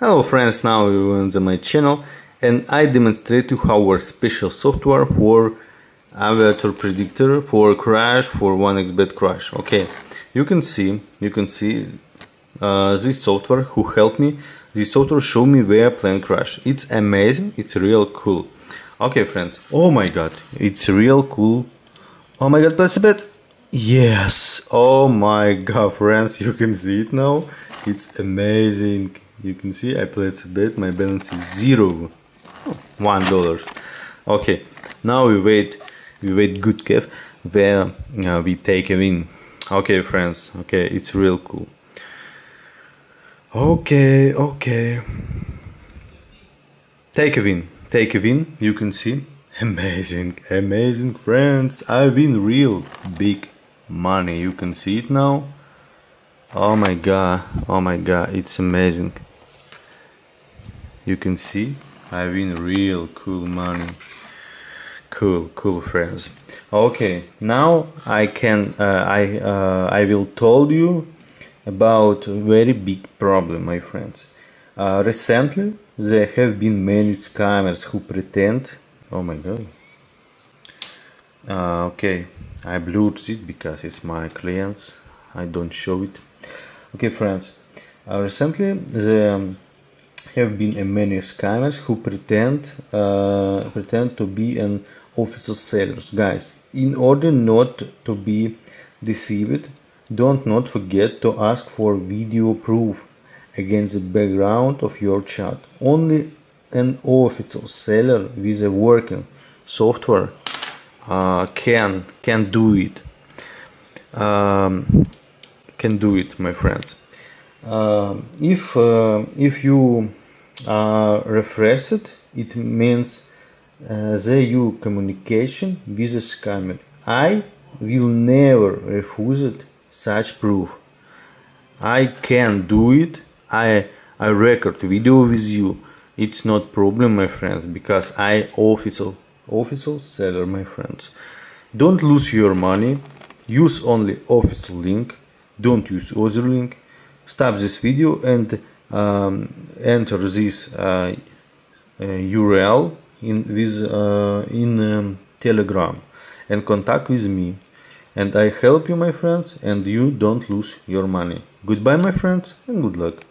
Hello friends, now you are on my channel and I demonstrate you how our special software for aviator predictor for crash for 1xbet crash. Okay, you can see, you can see uh, this software who helped me. This software show me where plane crash. It's amazing, it's real cool. Okay friends, oh my god, it's real cool. Oh my god, place a bet. Yes, oh my god friends, you can see it now. It's amazing you can see I played a bit. My balance is zero. One dollars okay now we wait we wait good kev where uh, we take a win. Okay friends. Okay it's real cool. Okay okay. Take a win. Take a win. You can see. Amazing amazing friends. I win real big money. You can see it now. Oh my god. Oh my god. It's amazing you can see I win real cool money. Cool cool friends. Okay now I can uh, I uh, I will told you about very big problem my friends. Uh, recently there have been many scammers who pretend oh my god. Uh, okay I blurred this because it's my clients. I don't show it. Okay friends. Uh, recently the um, have been a many scammers who pretend uh, pretend to be an official sellers. Guys in order not to be deceived don't not forget to ask for video proof against the background of your chat. Only an official seller with a working software uh, can can do it. Um, can do it my friends. Uh, if uh, if you uh, refresh it means uh, the you communication with the scammer. I will never refuse such proof. I can do it. I I record video with you. It's not problem my friends because I official official seller my friends. Don't lose your money. Use only official link. Don't use other link. Stop this video and um, enter this uh, uh, URL in with uh, in um, Telegram and contact with me and I help you my friends and you don't lose your money. Goodbye my friends and good luck.